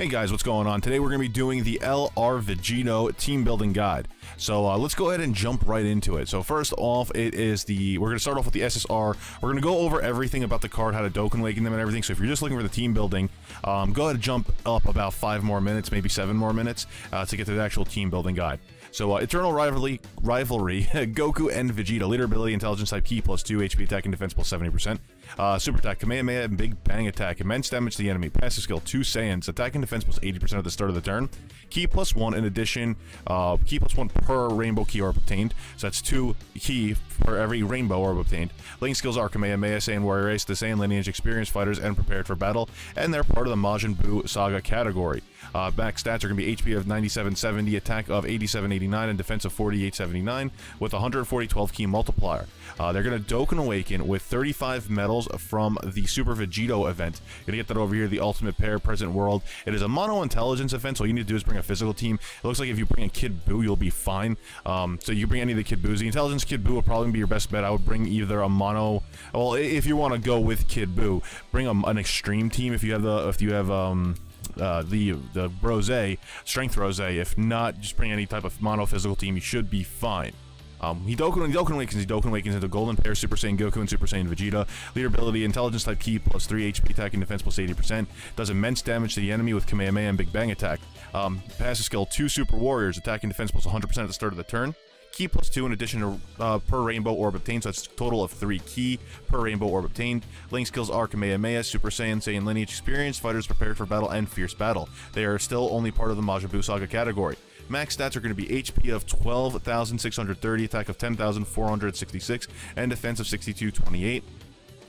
Hey guys, what's going on? Today we're going to be doing the LR Vegito team building guide. So uh, let's go ahead and jump right into it. So first off, it is the, we're going to start off with the SSR. We're going to go over everything about the card, how to Dokkan Awaken them and everything. So if you're just looking for the team building, um, go ahead and jump up about five more minutes, maybe seven more minutes uh, to get to the actual team building guide. So, uh, Eternal Rivalry, rivalry Goku and Vegeta, leader ability, intelligence type key plus 2, HP attack and defense plus 70%. Uh, super attack, Kamehameha, and Big Bang attack, immense damage to the enemy, passive skill, 2 Saiyans, attack and defense plus 80% at the start of the turn. Key plus 1 in addition, uh, key plus 1 per rainbow key orb obtained, so that's 2 key for every rainbow orb obtained. Link skills are Kamehameha, Saiyan Warrior Race, the Saiyan lineage, experienced fighters, and prepared for battle, and they're part of the Majin Buu Saga category. Uh, back stats are going to be HP of 9770, attack of 8789, and defense of 4879 with 140 12 key multiplier. Uh, they're going to Dokkan Awaken with 35 medals from the Super Vegito event. Going to get that over here, the Ultimate Pair Present World. It is a mono intelligence event, so all you need to do is bring a physical team. It looks like if you bring a Kid Buu, you'll be fine. Um, so you bring any of the Kid Buus. The Intelligence Kid Buu will probably be your best bet. I would bring either a mono, well, if you want to go with Kid Buu, bring a, an extreme team if you have the, if you have, um, uh, the the Rose, Strength Rose. If not, just bring any type of mono physical team. You should be fine. Um, he Dokkan, he Awakens, he Dokkan Awakens into Golden Pair, Super Saiyan Goku, and Super Saiyan Vegeta. Leader ability, Intelligence type Key, plus 3 HP attack and defense plus 80%. Does immense damage to the enemy with Kamehameha and Big Bang attack. Um, passive skill, 2 Super Warriors, attack and defense plus 100% at the start of the turn. Key plus 2 in addition to uh, per rainbow orb obtained, so that's a total of 3 key per rainbow orb obtained. Link skills are Kamehameha, Super Saiyan, Saiyan Lineage Experience, Fighters Prepared for Battle, and Fierce Battle. They are still only part of the Majin Buu Saga category. Max stats are going to be HP of 12,630, attack of 10,466, and defense of 6228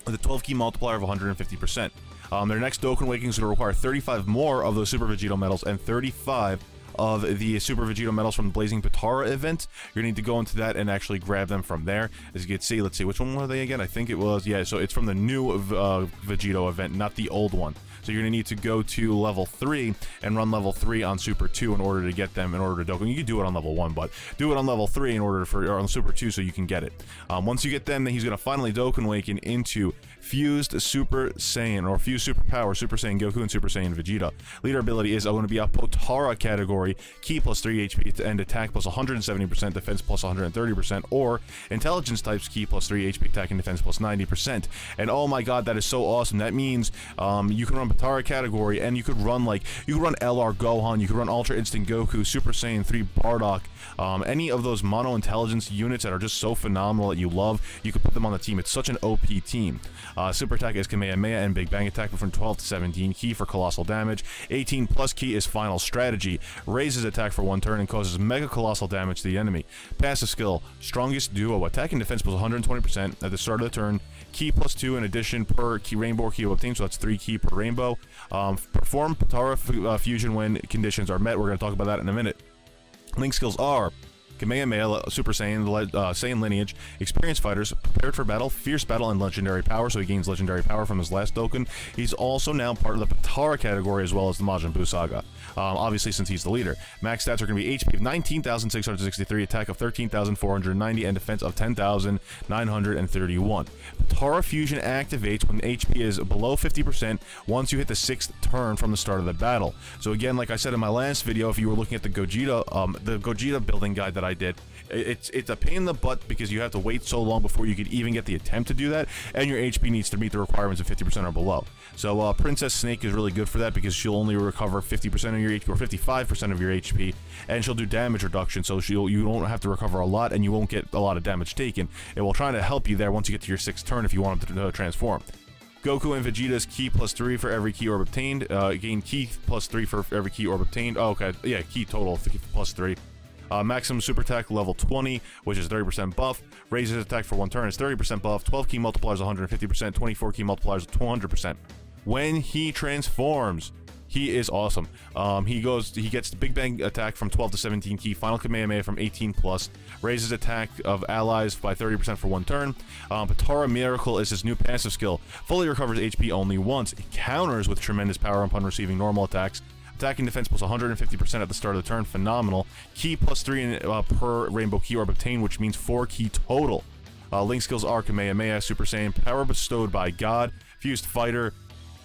with a 12 key multiplier of 150%. Um, their next Dokkan Awakening is going to require 35 more of those Super Vegito medals and 35 of the Super Vegito medals from the Blazing Potara event. You're to need to go into that and actually grab them from there. As you can see, let's see, which one were they again? I think it was, yeah, so it's from the new uh, Vegito event, not the old one. So you're going to need to go to level 3 and run level 3 on Super 2 in order to get them, in order to Dokkan. You can do it on level 1, but do it on level 3 in order for, or on Super 2 so you can get it. Um, once you get them, then he's going to finally Dokkan Awaken into Fused Super Saiyan, or Fused Super Power, Super Saiyan Goku, and Super Saiyan Vegeta. Leader ability is going to be a Potara category, Key plus 3 HP and attack plus 170%, defense plus 130%, or Intelligence types Key plus 3 HP attack and defense plus 90%. And oh my god, that is so awesome. That means um, you can run Potara category, and you could run like, you could run LR Gohan, you could run Ultra Instinct Goku, Super Saiyan 3 Bardock, um, any of those mono intelligence units that are just so phenomenal that you love, you could put them on the team. It's such an OP team. Uh, super attack is Kamehameha and Big Bang attack but from 12 to 17 key for colossal damage. 18 plus key is final strategy. Raises attack for one turn and causes mega colossal damage to the enemy. Passive skill, strongest duo, attack and defense plus 120% at the start of the turn. Key plus 2 in addition per key rainbow key obtained, so that's 3 key per rainbow. Um, perform Potara uh, fusion when conditions are met. We're going to talk about that in a minute. Link skills are Kamehameha, Super Saiyan, uh, Saiyan lineage, experienced fighters, prepared for battle, fierce battle, and legendary power, so he gains legendary power from his last Dokkan. He's also now part of the Potara category as well as the Majin Buu Saga, um, obviously since he's the leader. Max stats are going to be HP of 19,663, attack of 13,490, and defense of 10,931. Potara Fusion activates when HP is below 50% once you hit the 6th turn from the start of the battle. So again, like I said in my last video, if you were looking at the Gogeta, um, the Gogeta building guide that I did, it's it's a pain in the butt because you have to wait so long before you could even get the attempt to do that, and your HP needs to meet the requirements of 50% or below. So uh, Princess Snake is really good for that because she'll only recover 50% of your HP or 55% of your HP, and she'll do damage reduction, so she'll you don't have to recover a lot, and you won't get a lot of damage taken. It will try to help you there once you get to your sixth turn if you want them to uh, transform. Goku and Vegeta's key plus 3 for every key orb obtained. Uh, gain key plus 3 for every key orb obtained. Oh, okay. Yeah, key total plus 3. Uh, maximum super attack level 20, which is 30% buff. Raises attack for one turn is 30% buff. 12 key multipliers 150%. 24 key multipliers 200%. When he transforms, he is awesome. Um, he goes, he gets the Big Bang attack from 12 to 17 key, Final Kamehameha from 18 plus, raises attack of allies by 30% for one turn. Um, Potara Miracle is his new passive skill. Fully recovers HP only once. It counters with tremendous power upon receiving normal attacks. Attacking defense plus 150% at the start of the turn, phenomenal. Key plus 3 in, uh, per rainbow key orb obtained, which means 4 key total. Uh, link skills are Kamehameha, Super Saiyan, power bestowed by God, Fused Fighter,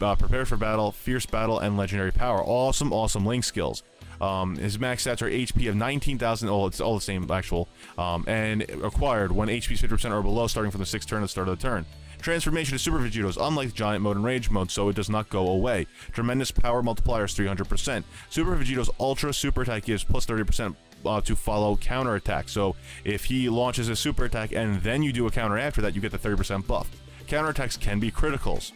uh, Prepared for Battle, Fierce Battle, and Legendary Power. Awesome, awesome Link skills. Um, his max stats are HP of 19,000. Oh, it's all the same actual. Um, and acquired when HP is 50% or below, starting from the sixth turn at the start of the turn. Transformation to Super Vegito is unlike the Giant Mode and Rage Mode, so it does not go away. Tremendous power multiplier is 300%. Super Vegito's Ultra Super Attack gives plus 30% uh, to follow counter attack. So if he launches a super attack and then you do a counter after that, you get the 30% buff. Counter attacks can be criticals.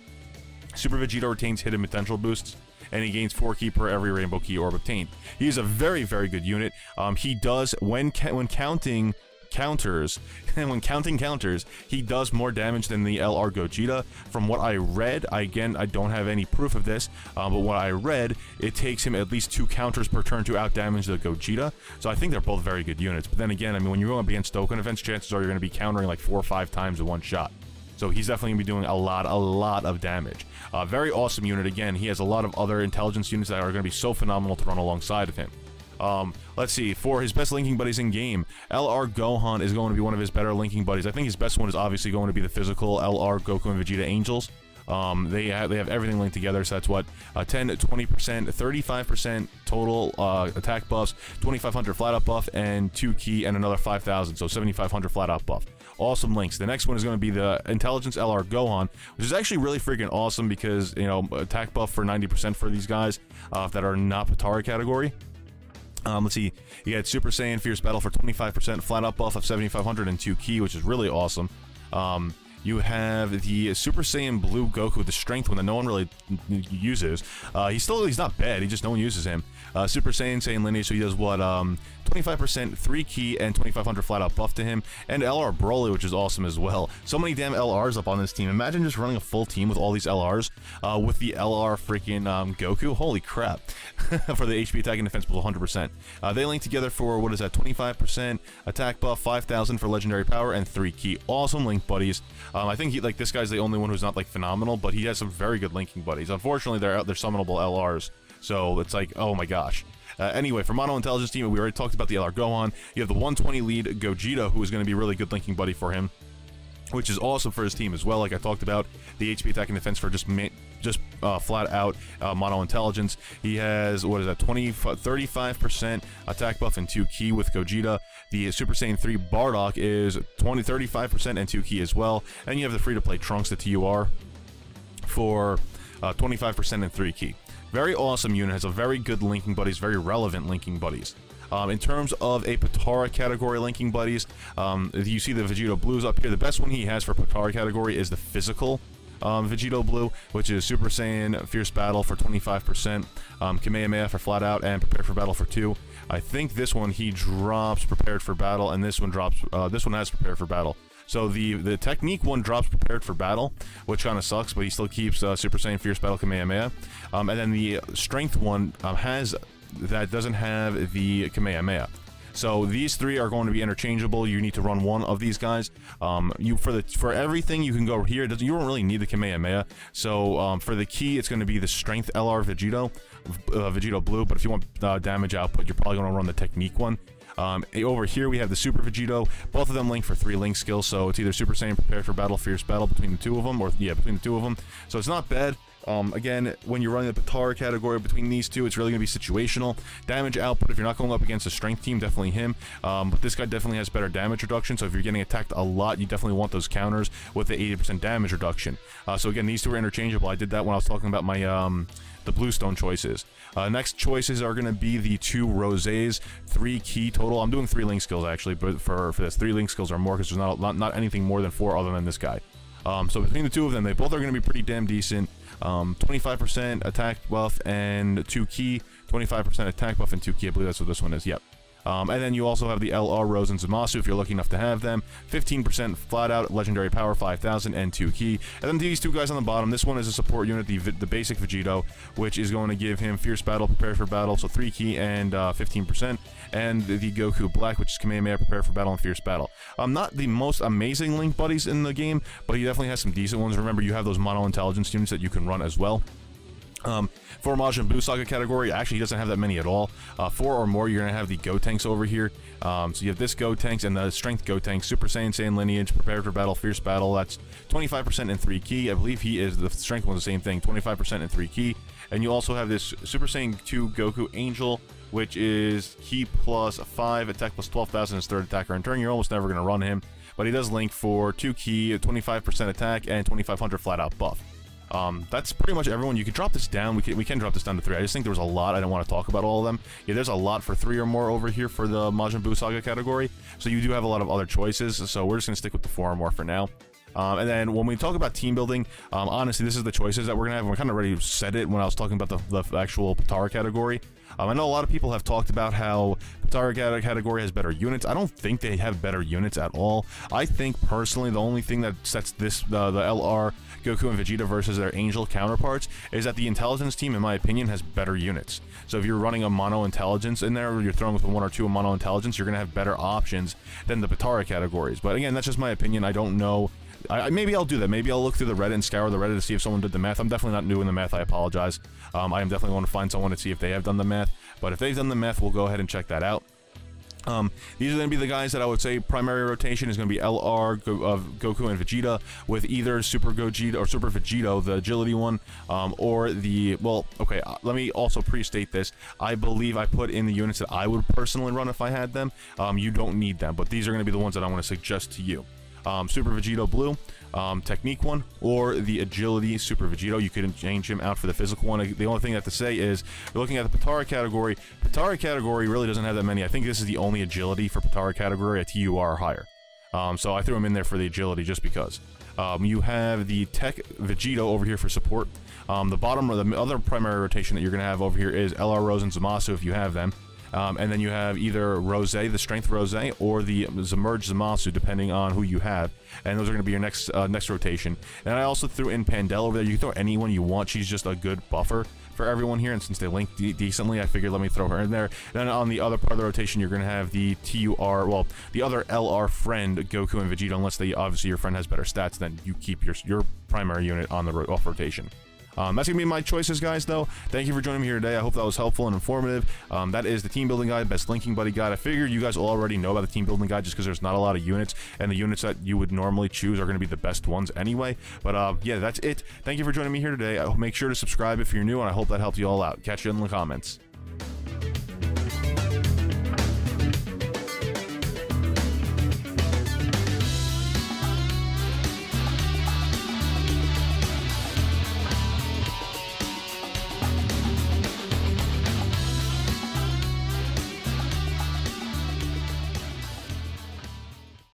Super Vegito retains hidden potential boosts, and he gains 4 ki per every rainbow key orb obtained. He is a very, very good unit. Um, he does, when, when counting counters, and when counting counters, he does more damage than the LR Gogeta. From what I read, again, I don't have any proof of this, uh, but what I read, it takes him at least two counters per turn to outdamage the Gogeta. So I think they're both very good units. But then again, I mean, when you're going up against Dokkan events, chances are you're going to be countering like four or five times in one shot. So he's definitely going to be doing a lot, a lot of damage. Uh, very awesome unit. Again, he has a lot of other intelligence units that are going to be so phenomenal to run alongside of him. Um, let's see, for his best linking buddies in game, LR Gohan is going to be one of his better linking buddies. I think his best one is obviously going to be the physical LR Goku and Vegeta Angels. Um, they have they have everything linked together, so that's what uh, 10, 20 percent, 35 percent total uh, attack buffs, 2500 flat out buff, and two key and another 5000, so 7500 flat out buff. Awesome links. The next one is going to be the Intelligence LR Gohan, which is actually really freaking awesome because you know attack buff for 90 percent for these guys uh, that are not Potara category. Um, let's see, you get Super Saiyan Fierce Battle for 25% flat out buff of 7500 and 2 ki, which is really awesome. Um, you have the Super Saiyan Blue Goku, with the strength one that no one really uses. Uh, he's still he's not bad. He just no one uses him. Uh, Super Saiyan Saiyan lineage, so he does what? Um, 25% 3 key and 2500 flat out buff to him, and LR Broly, which is awesome as well. So many damn LRs up on this team. Imagine just running a full team with all these LRs uh, with the LR freaking um, Goku. Holy crap. for the HP attack and defense plus 100%. Uh, they link together for, what is that, 25% attack buff, 5000 for legendary power, and 3 key. Awesome link buddies. Um, I think he, like this guy's the only one who's not like phenomenal, but he has some very good linking buddies. Unfortunately, they're, they're summonable LRs, so it's like, oh my gosh. Uh, anyway, for Mono Intelligence Team, we already talked about the LR Gohan. You have the 120 lead Gogeta, who is going to be really good linking buddy for him which is awesome for his team as well. Like I talked about, the HP attack and defense for just just uh, flat out uh, mono intelligence. He has what is that 20 35% attack buff and 2 key with Gogeta. The Super Saiyan 3 Bardock is 20 35% and 2 key as well. And you have the free to play Trunks the TUR for 25% uh, and 3 key. Very awesome unit, has a very good linking buddies, very relevant linking buddies. Um, in terms of a Potara category linking buddies, um, you see the Vegito Blues up here. The best one he has for Potara category is the physical um, Vegito Blue, which is Super Saiyan Fierce Battle for 25%, um, Kamehameha for Flat Out, and Prepare for Battle for 2. I think this one he drops Prepared for Battle, and this one drops, uh, this one has Prepared for Battle. So the the technique one drops prepared for battle, which kind of sucks, but he still keeps uh, Super Saiyan Fierce Battle Kamehameha. Um, and then the strength one um, has that doesn't have the Kamehameha. So these three are going to be interchangeable. You need to run one of these guys. Um, you for the for everything you can go here. You don't really need the Kamehameha. So um, for the key, it's going to be the Strength LR Vegito, uh, Vegito Blue. But if you want uh, damage output, you're probably going to run the Technique one. Um, over here we have the Super Vegito. Both of them link for three link skills, so it's either Super Saiyan Prepare for Battle, Fierce Battle between the two of them, or yeah, between the two of them. So it's not bad. Um, again, when you're running the Potara category between these two, it's really going to be situational. Damage output, if you're not going up against a strength team, definitely him. Um, but this guy definitely has better damage reduction, so if you're getting attacked a lot, you definitely want those counters with the 80% damage reduction. Uh, so again, these two are interchangeable. I did that when I was talking about my... Um, the Bluestone choices. Uh, next choices are going to be the two Rosés, three key total. I'm doing three link skills actually, but for, for this, three link skills are more because there's not, not, not anything more than four other than this guy. Um, so between the two of them, they both are going to be pretty damn decent. 25% um, attack buff and 2 key. 25% attack buff and 2 key. I believe that's what this one is. Yep. Um, and then you also have the LR Rose and Zamasu if you're lucky enough to have them. 15% flat out, legendary power 5000 and 2 ki. And then these two guys on the bottom, this one is a support unit, the, the basic Vegito, which is going to give him Fierce Battle, Prepare for Battle, so 3 ki and uh, 15%. And the Goku Black, which is Kamehameha, Prepare for Battle, and Fierce Battle. Um, not the most amazing Link buddies in the game, but he definitely has some decent ones. Remember, you have those Mono Intelligence units that you can run as well. Um, for Majin Buu Saga category, actually he doesn't have that many at all. Uh, four or more, you're going to have the Gotenks over here. Um, so you have this Gotenks and the Strength Gotenks, Super Saiyan, Saiyan Lineage, Prepared for Battle, Fierce Battle. That's 25% in 3 key. I believe he is, the Strength one's the same thing, 25% in 3 key. And you also have this Super Saiyan 2 Goku Angel, which is key plus 5, attack plus 12,000 his third attacker in turn. You're almost never going to run him, but he does link for 2 key, 25% attack, and 2500 flat out buff. Um, that's pretty much everyone. You can drop this down. We can, we can drop this down to three. I just think there was a lot. I don't want to talk about all of them. Yeah, there's a lot for three or more over here for the Majin Buu Saga category. So you do have a lot of other choices. So we're just going to stick with the four or more for now. Um, and then when we talk about team building, um, honestly, this is the choices that we're going to have. We kind of already said it when I was talking about the, the actual Potara category. Um, I know a lot of people have talked about how Potara category has better units. I don't think they have better units at all. I think personally the only thing that sets this uh, the LR Goku and Vegeta versus their Angel counterparts is that the intelligence team, in my opinion, has better units. So if you're running a mono intelligence in there, or you're throwing with one or two mono intelligence, you're going to have better options than the Potara categories. But again, that's just my opinion. I don't know I, maybe I'll do that. Maybe I'll look through the Reddit and scour the Reddit to see if someone did the math. I'm definitely not new in the math. I apologize. Um, I am definitely going to find someone to see if they have done the math. But if they've done the math, we'll go ahead and check that out. Um, these are going to be the guys that I would say primary rotation is going to be LR Go, uh, Goku and Vegeta with either Super Gogeta or Super Vegito, the agility one, um, or the well. Okay, uh, let me also pre-state this. I believe I put in the units that I would personally run if I had them. Um, you don't need them, but these are going to be the ones that I want to suggest to you um, Super Vegito Blue, um, Technique one, or the Agility Super Vegito. You could change him out for the physical one. The only thing I have to say is, we're looking at the Potara category. Potara category really doesn't have that many. I think this is the only agility for Potara category at TUR higher. Um, so I threw him in there for the agility just because. Um, you have the Tech Vegito over here for support. Um, the bottom or the other primary rotation that you're going to have over here is LR Rose and Zamasu if you have them. Um, and then you have either Rose, the Strength Rose, or the Zamerge Zamasu, depending on who you have. And those are going to be your next uh, next rotation. And I also threw in Pandel over there. You can throw anyone you want. She's just a good buffer for everyone here. And since they link de decently, I figured let me throw her in there. Then on the other part of the rotation, you're going to have the TUR, well, the other LR friend, Goku and Vegeta, unless they obviously your friend has better stats, then you keep your, your primary unit on the off rotation. Um, that's going to be my choices, guys, though. Thank you for joining me here today. I hope that was helpful and informative. Um, that is the team building guide, best linking buddy guide. I figure you guys already know about the team building guide just because there's not a lot of units, and the units that you would normally choose are going to be the best ones anyway. But uh, yeah, that's it. Thank you for joining me here today. I'll make sure to subscribe if you're new, and I hope that helped you all out. Catch you in the comments.